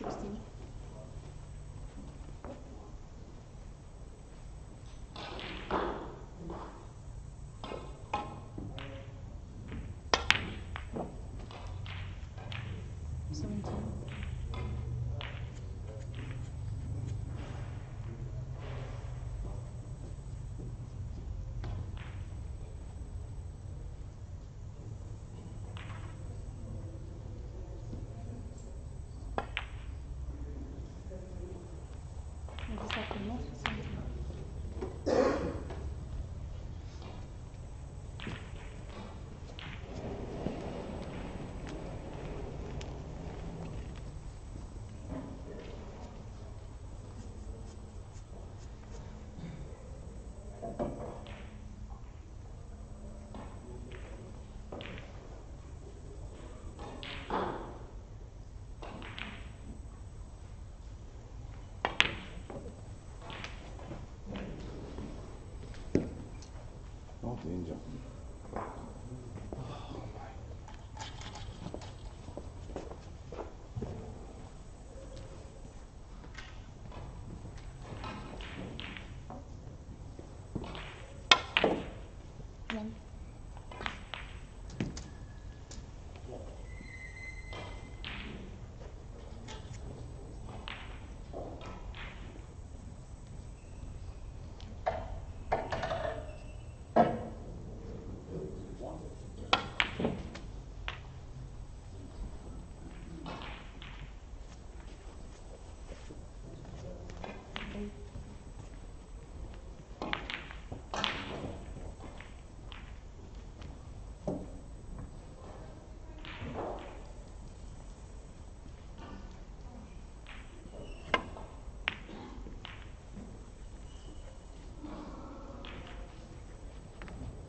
sixteen deyince.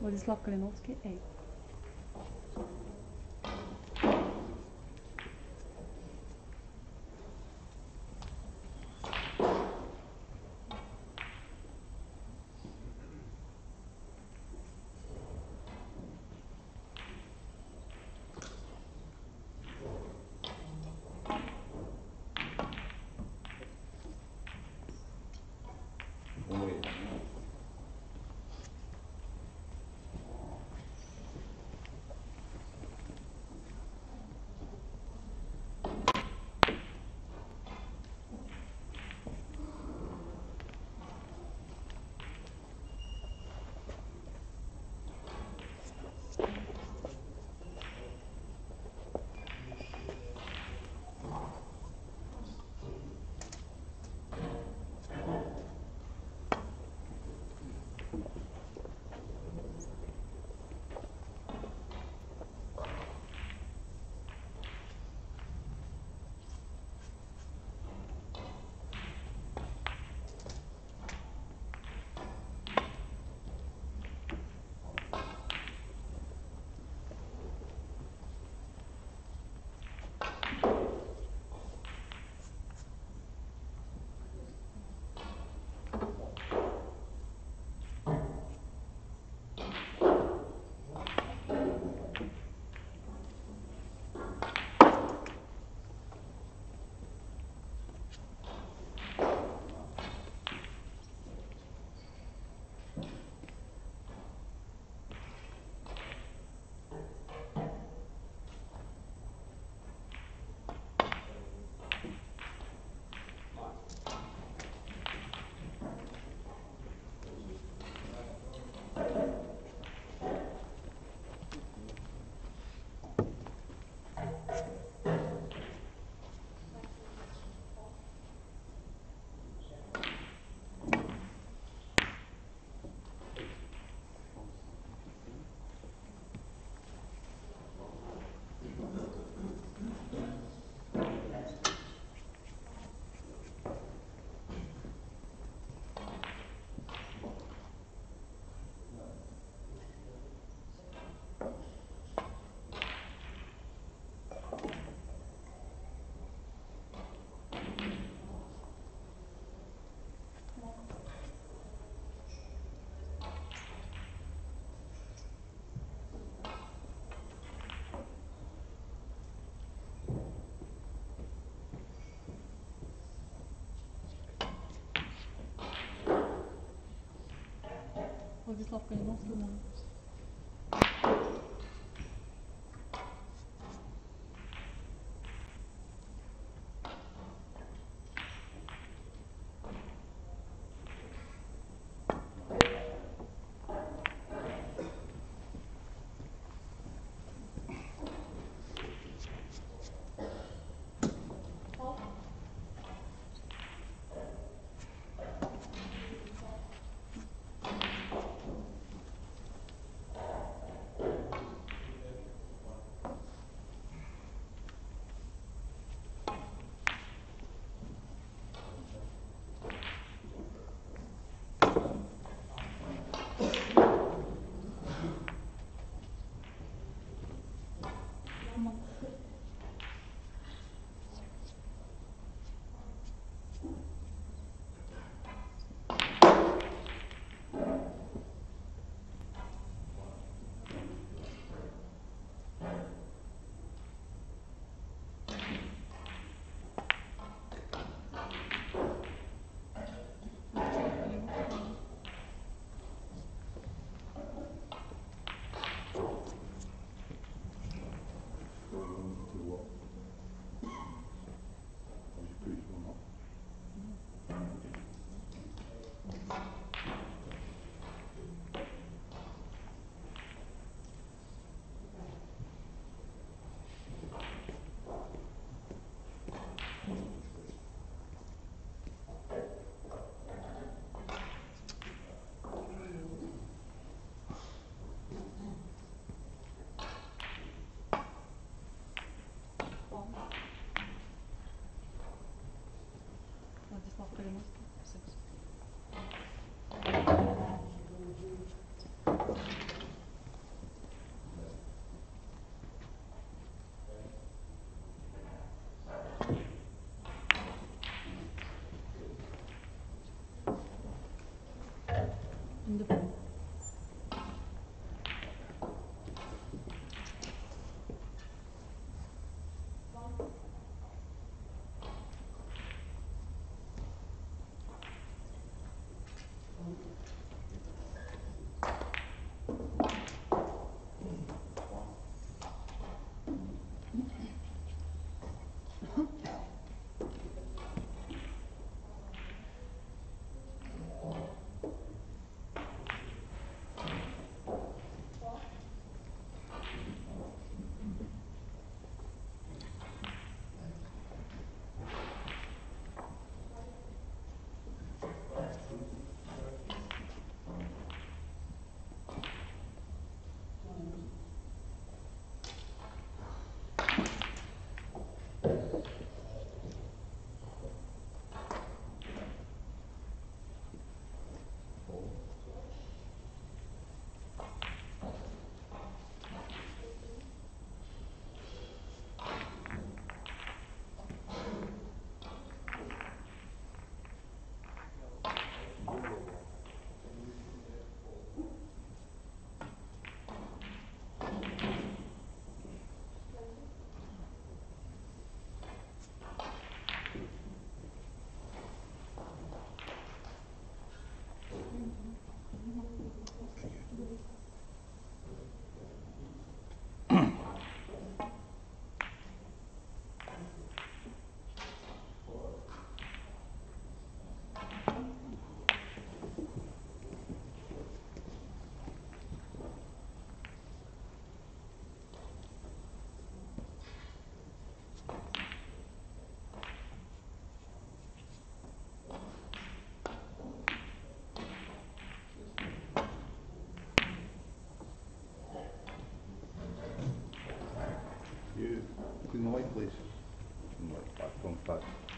Vladislav Klimovský, Ej. Владислав Калиновский. in the book. não é inglês, Não é fácil, não.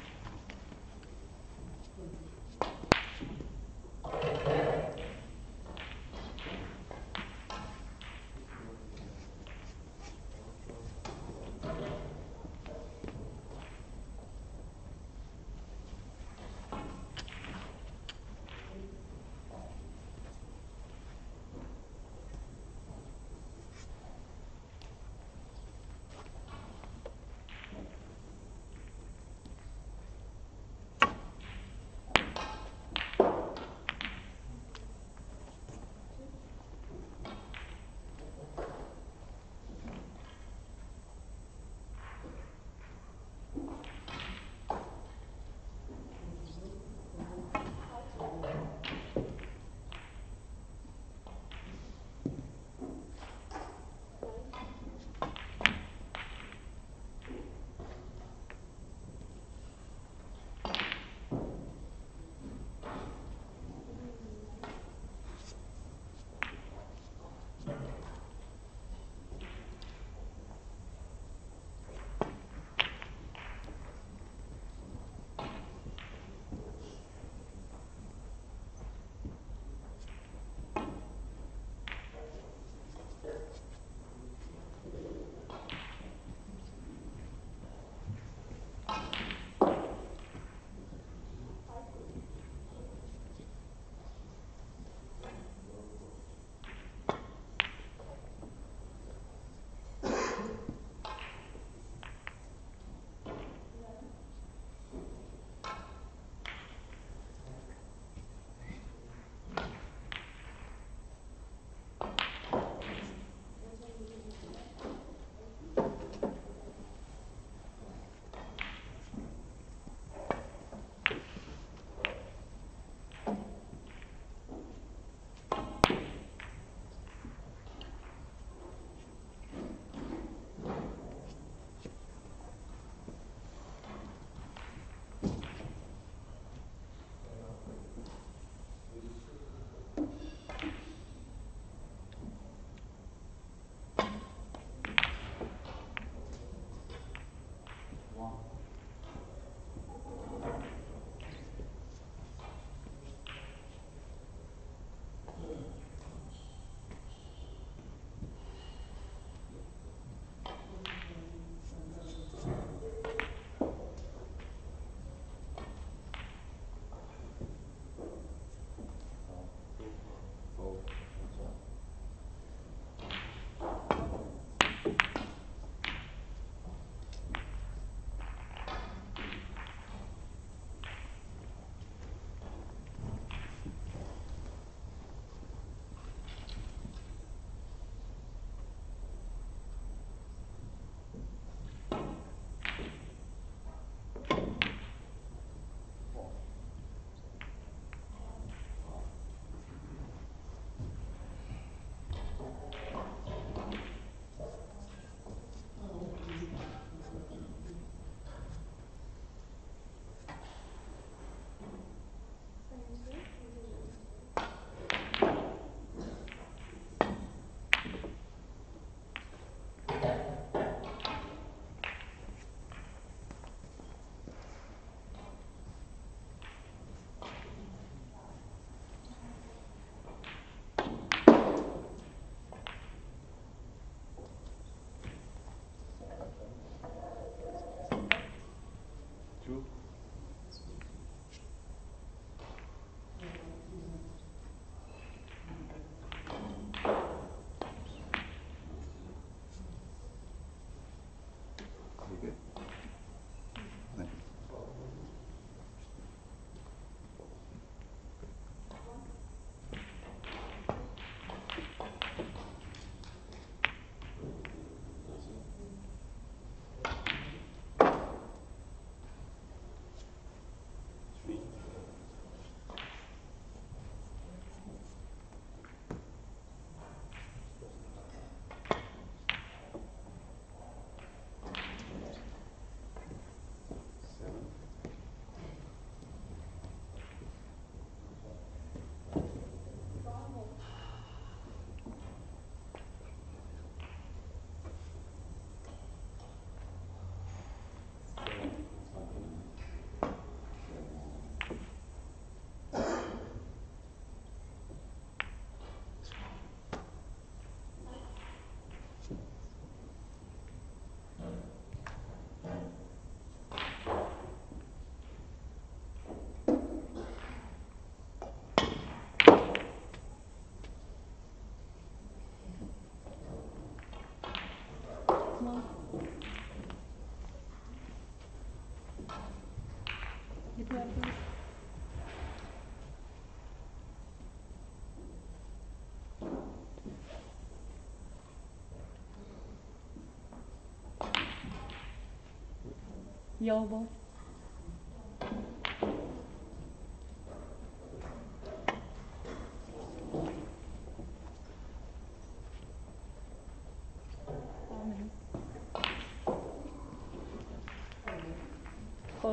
Yağ bol.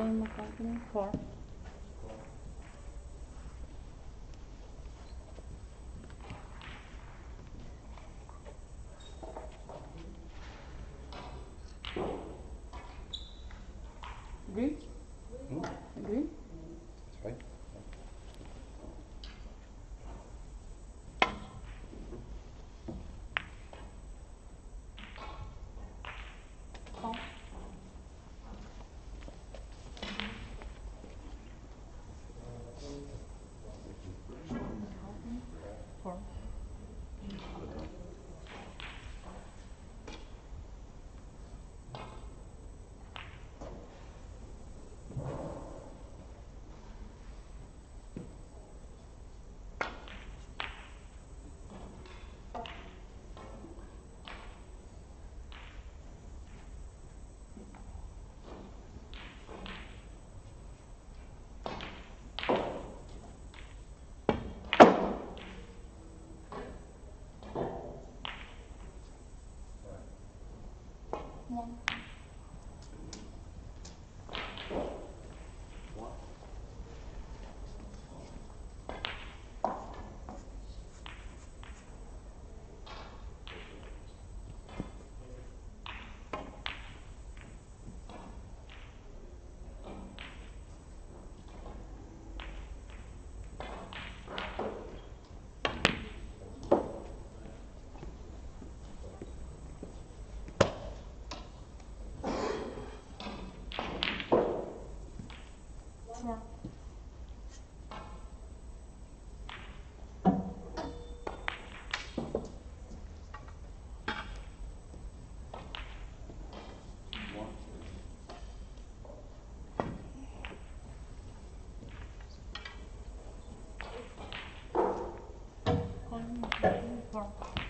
Colin McAlpine, four. One. đâu Thank you.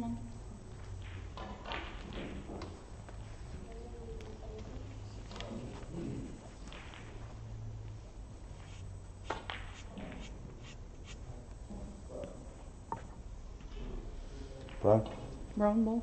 Four. One. Brown? Brown ball.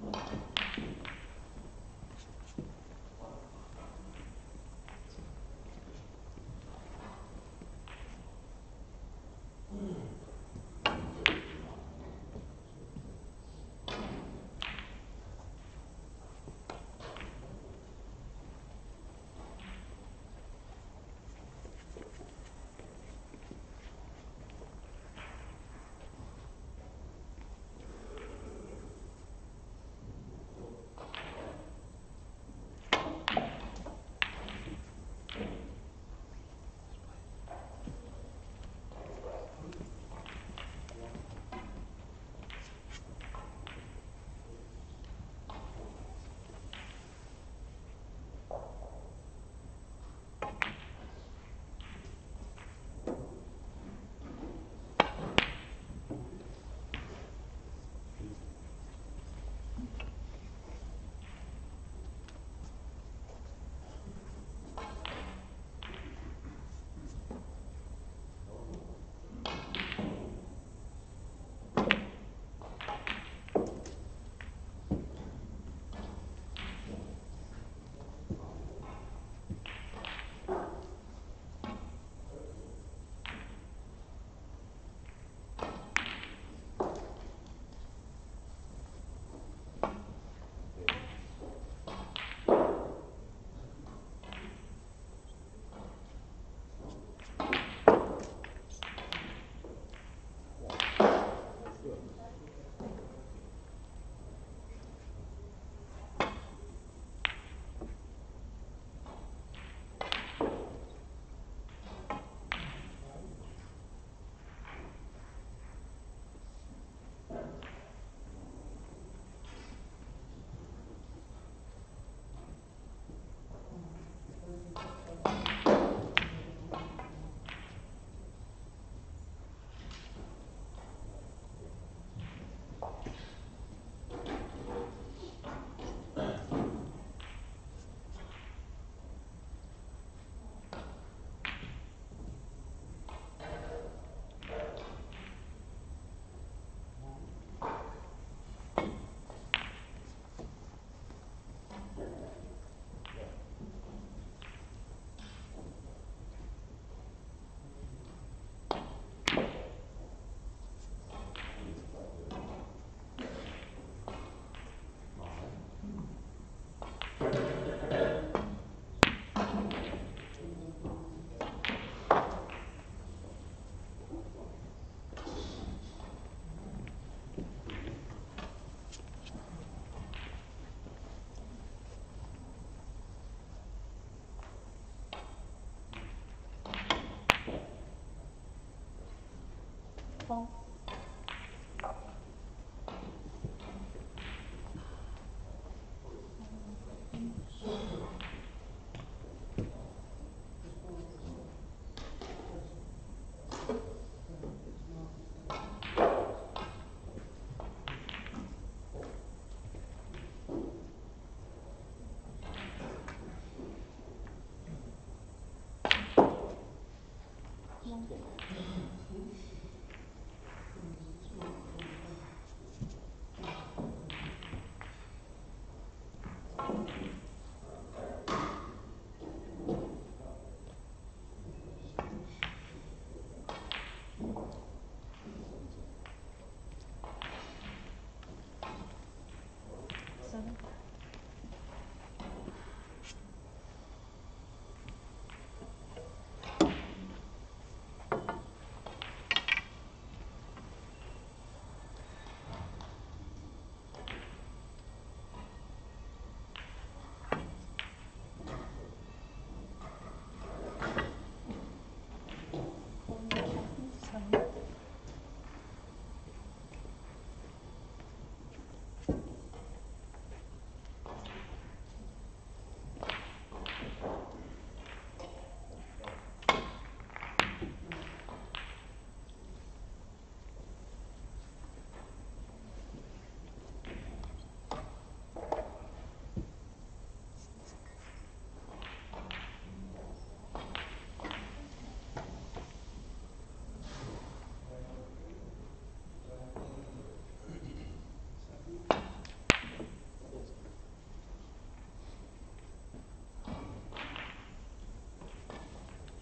Twelve. One.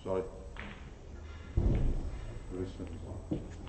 daai lessons.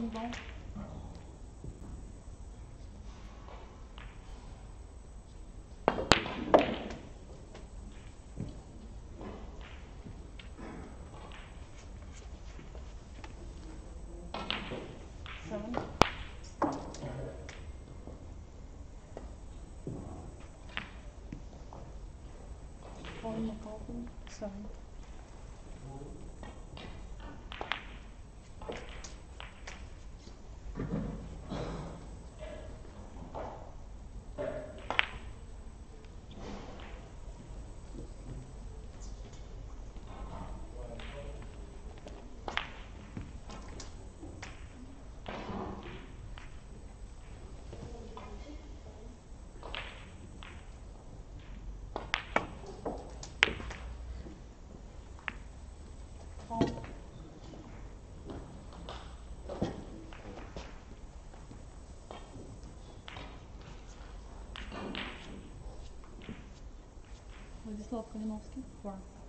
tão bom. Forma, palco. Станислав Калиновский. For.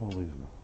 Bon raisonnement.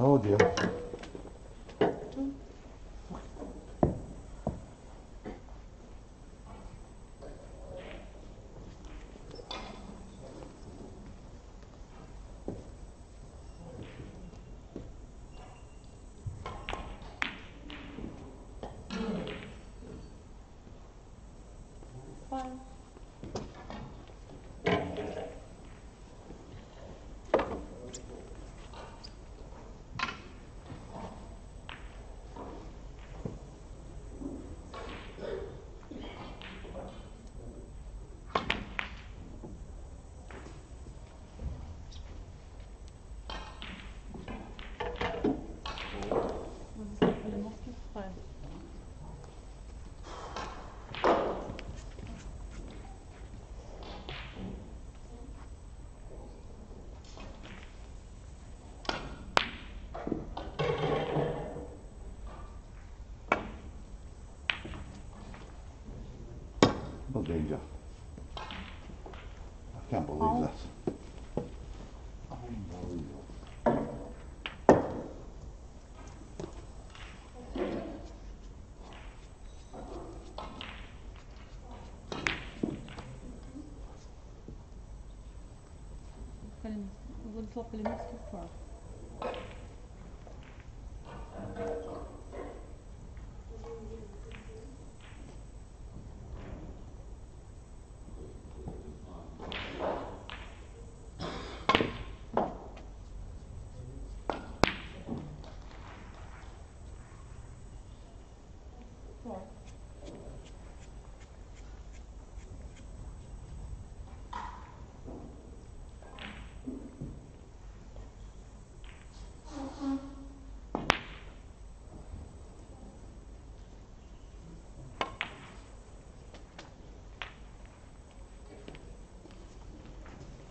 Oh dear. danger. I can't believe oh. this. Unbelievable.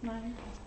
Nine.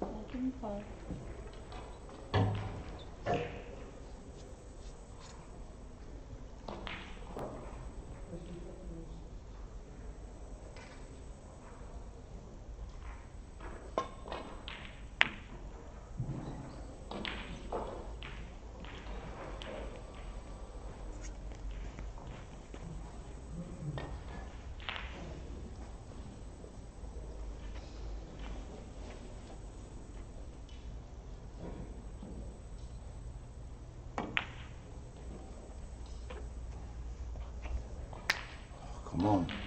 我真快。Come on.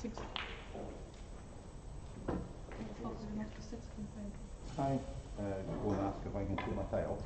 Six. Hi. Uh, go and ask if I can take my tail.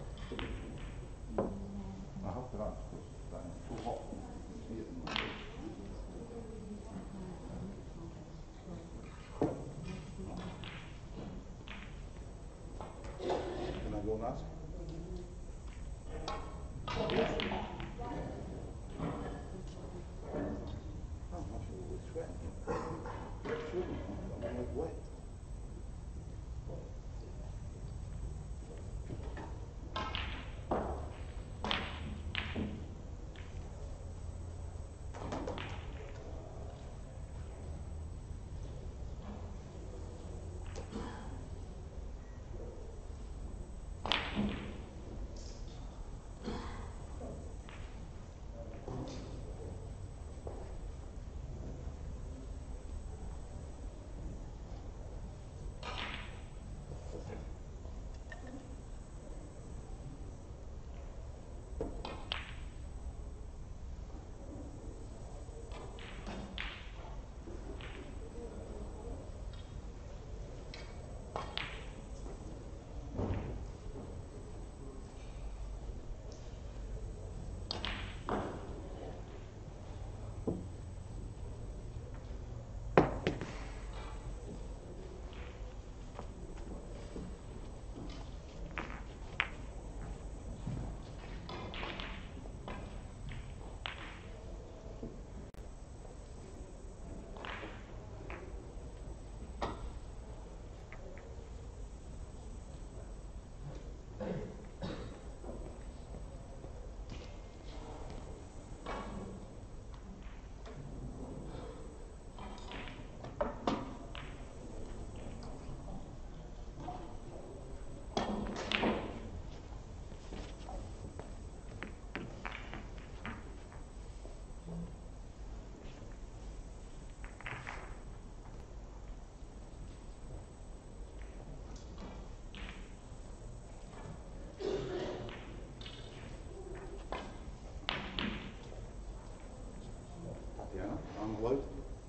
Tatiana, I'm allowed.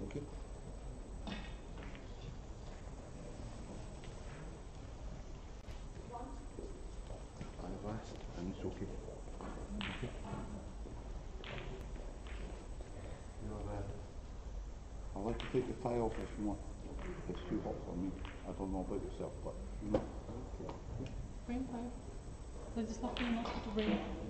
Okay. And it's okay. Okay. I'd like to take the tie off if you want. It's too hot for me. I don't know about yourself, but you know. Bring five. Legislative enough to bring.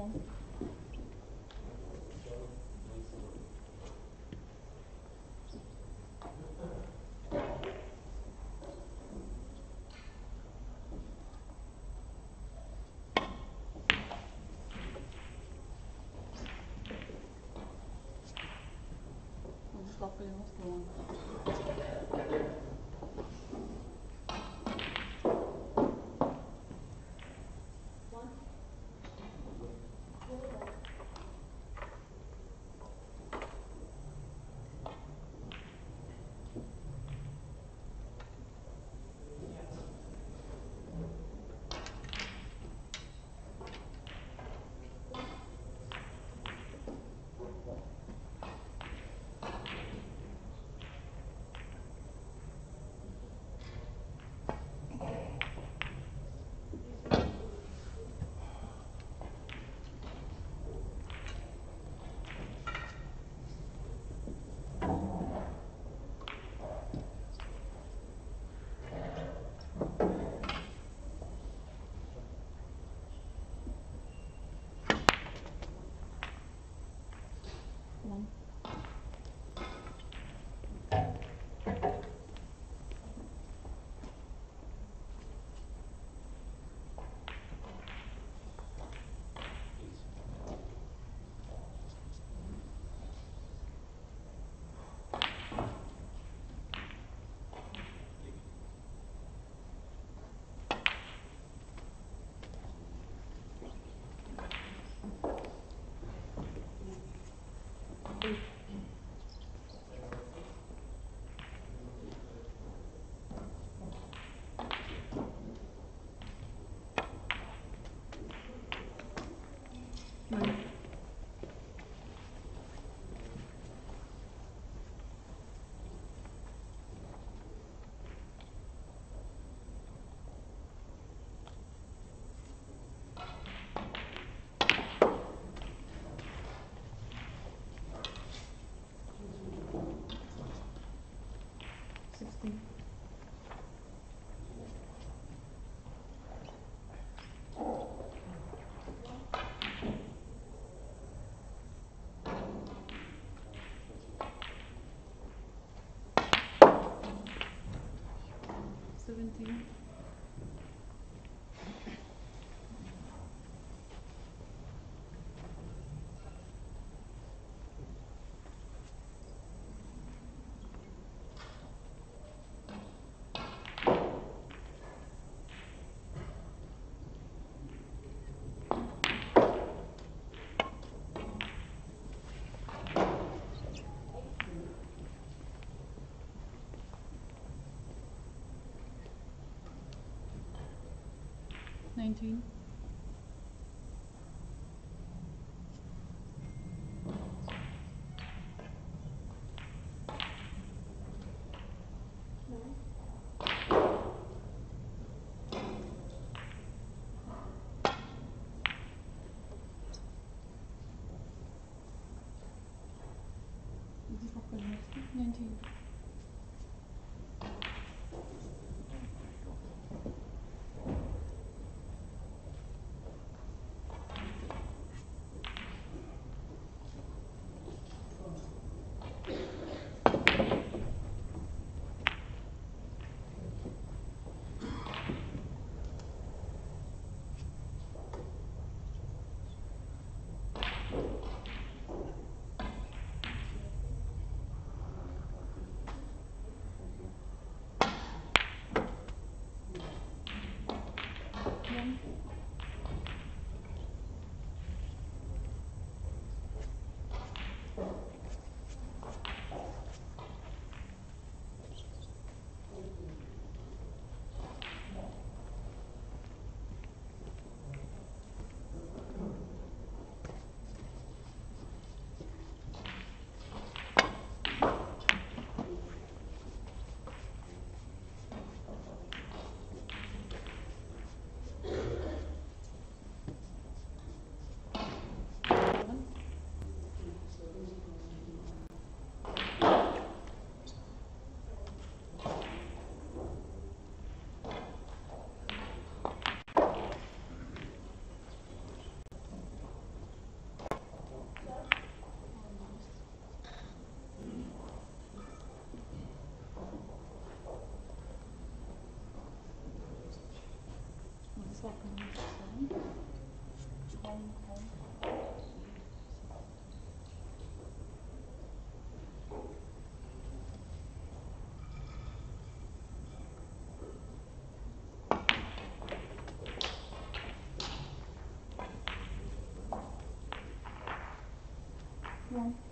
Почему? Владислав Калиновский. here? 19. Nineteen. One.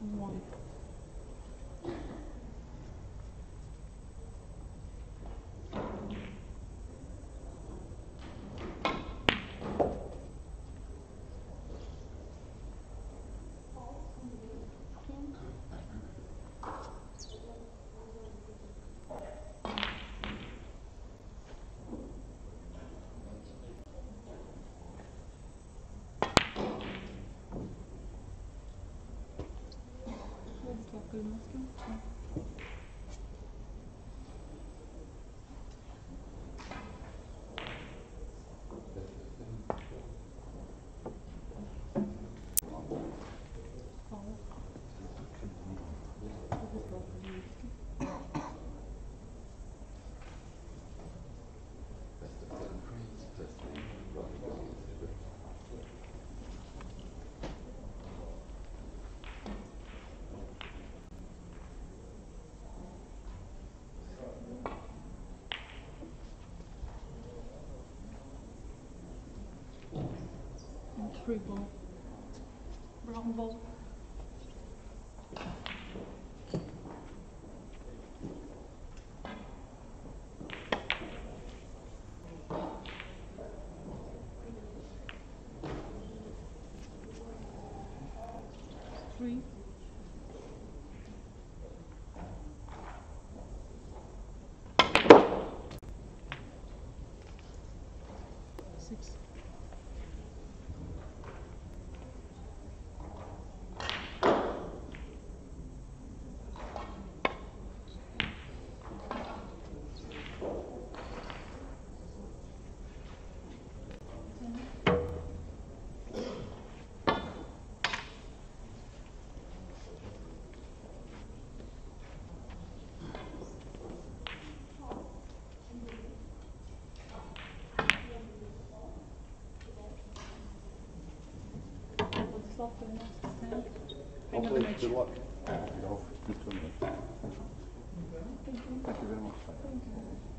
哇 Stop le masque. Free ball. Ball. Three. Six. Stop le masque. Stand. Finger Hopefully, image. good luck. You know, good to me. Thank you very much. Thank you.